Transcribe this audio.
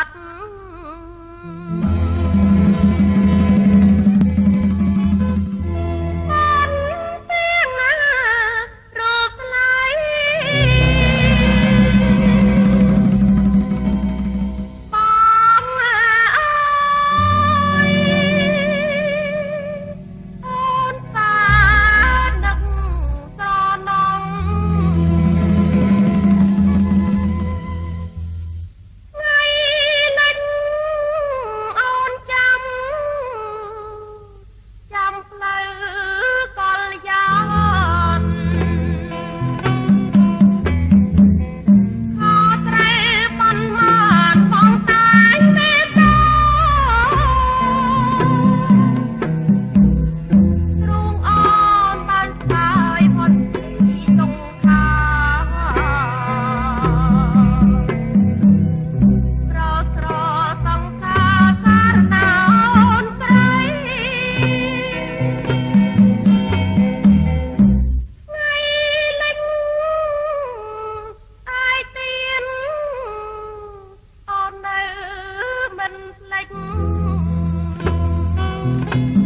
cotton Thank you.